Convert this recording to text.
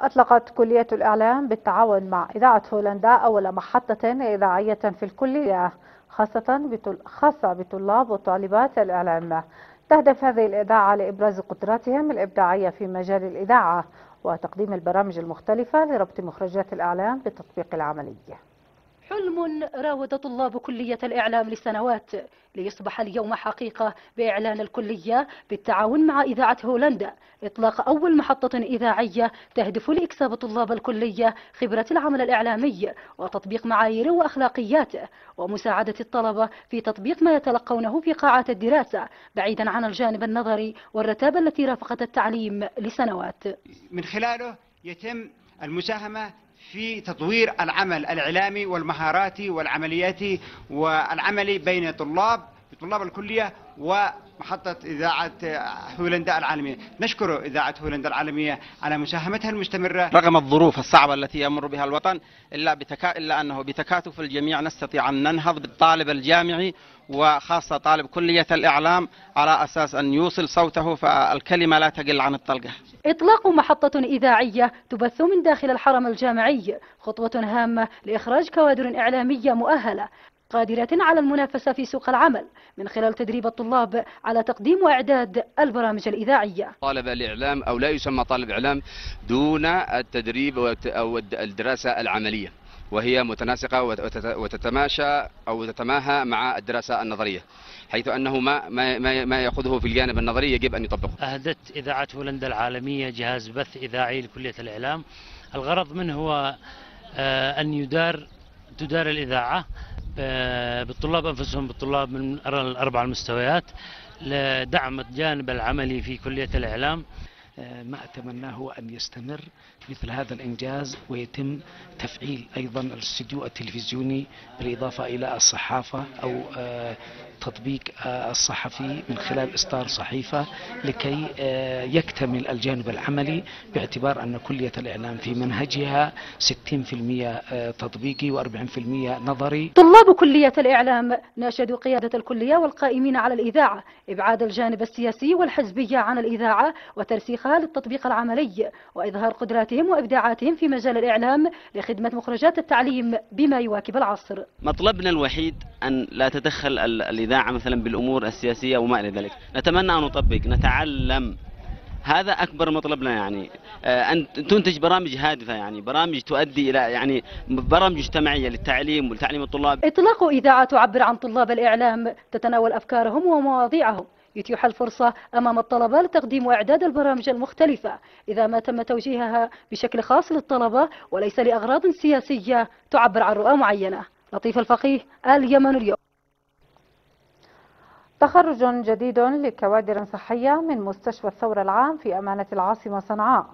أطلقت كلية الإعلام بالتعاون مع إذاعة هولندا أول محطة إذاعية في الكلية خاصة خاصة بطلاب وطالبات الإعلام. تهدف هذه الإذاعة لإبراز قدراتهم الإبداعية في مجال الإذاعة وتقديم البرامج المختلفة لربط مخرجات الإعلام بالتطبيق العملي. حلم راود طلاب كلية الإعلام لسنوات ليصبح اليوم حقيقة بإعلان الكلية بالتعاون مع إذاعة هولندا. إطلاق أول محطة إذاعية تهدف لإكساب طلاب الكلية خبرة العمل الإعلامي وتطبيق معايير وأخلاقياته ومساعدة الطلبة في تطبيق ما يتلقونه في قاعات الدراسة بعيدا عن الجانب النظري والرتابة التي رافقت التعليم لسنوات. من خلاله يتم المساهمة في تطوير العمل الإعلامي والمهاراتي والعملياتي والعملي بين طلاب طلاب الكلية ومحطة إذاعة هولندا العالمية. نشكر إذاعة هولندا العالمية على مساهمتها المستمرة. رغم الظروف الصعبة التي يمر بها الوطن إلا, بتكا... إلا أنه بتكاتف الجميع نستطيع أن ننهض بالطالب الجامعي وخاصة طالب كلية الإعلام على أساس أن يوصل صوته فالكلمة لا تقل عن الطلقة. إطلاق محطة إذاعية تبث من داخل الحرم الجامعي. خطوة هامة لإخراج كوادر إعلامية مؤهلة قادرة على المنافسة في سوق العمل من خلال تدريب الطلاب على تقديم وإعداد البرامج الإذاعية. طالب الإعلام أو لا يسمى طالب إعلام دون التدريب أو الدراسة العملية. وهي متناسقة وتتماشى أو تتماهى مع الدراسة النظرية حيث أنه ما, ما, ما يأخذه في الجانب النظري يجب أن يطبقه. أهدت إذاعة هولندا العالمية جهاز بث إذاعي لكلية الإعلام. الغرض منه هو آه، أن يدار تدار الإذاعة آه، بالطلاب أنفسهم بالطلاب من الأربع المستويات لدعم الجانب العملي في كلية الإعلام. ما أتمناه أن يستمر مثل هذا الإنجاز ويتم تفعيل أيضا الاستديو التلفزيوني بالإضافة إلى الصحافة أو آه، تطبيق الصحفي من خلال إصدار صحيفة لكي يكتمل الجانب العملي باعتبار أن كلية الإعلام في منهجها 60% تطبيقي و40% نظري. طلاب كلية الإعلام ناشدوا قيادة الكلية والقائمين على الإذاعة إبعاد الجانب السياسي والحزبي عن الإذاعة وترسيخها للتطبيق العملي وإظهار قدراتهم وإبداعاتهم في مجال الإعلام لخدمة مخرجات التعليم بما يواكب العصر. مطلبنا الوحيد أن لا تدخل الإذاعة مثلا بالأمور السياسية وما إلى ذلك. نتمنى أن نطبق نتعلم. هذا أكبر مطلبنا يعني. آه، أن تنتج برامج هادفة يعني برامج تؤدي إلى يعني برامج مجتمعيه للتعليم ولتعليم الطلاب. إطلاق إذاعة تعبر عن طلاب الإعلام تتناول أفكارهم ومواضيعهم. يتيح الفرصة أمام الطلبة لتقديم وإعداد البرامج المختلفة إذا ما تم توجيهها بشكل خاص للطلبة وليس لأغراض سياسية تعبر عن رؤى معينة. لطيف الفقيه اليمن اليوم. تخرج جديد لكوادر صحية من مستشفى الثورة العام في أمانة العاصمة صنعاء.